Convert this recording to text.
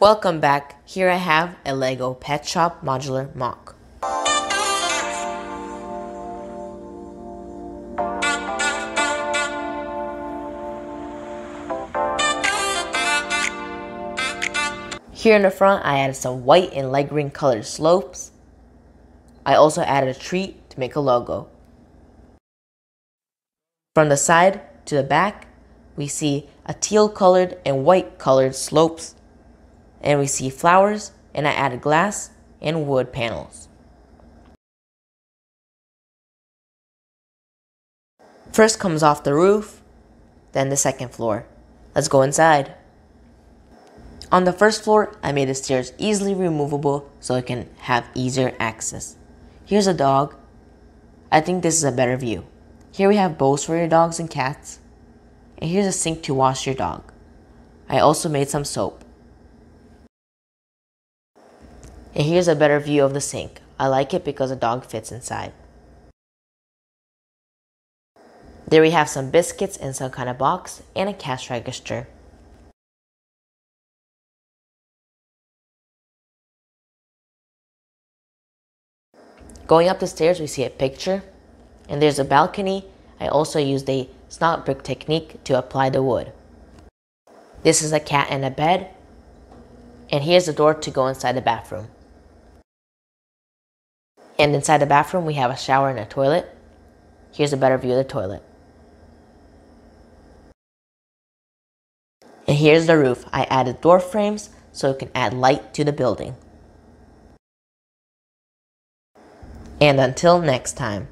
Welcome back. Here I have a LEGO Pet Shop Modular MOC. Here in the front, I added some white and light green colored slopes. I also added a tree to make a logo. From the side to the back, we see a teal colored and white colored slopes and we see flowers and I added glass and wood panels. First comes off the roof, then the second floor. Let's go inside. On the first floor, I made the stairs easily removable so I can have easier access. Here's a dog. I think this is a better view. Here we have bowls for your dogs and cats. And here's a sink to wash your dog. I also made some soap. And here's a better view of the sink. I like it because the dog fits inside. There we have some biscuits in some kind of box and a cash register. Going up the stairs, we see a picture, and there's a balcony. I also used a snot brick technique to apply the wood. This is a cat and a bed, and here's the door to go inside the bathroom. And inside the bathroom, we have a shower and a toilet. Here's a better view of the toilet. And here's the roof. I added door frames so it can add light to the building. And until next time.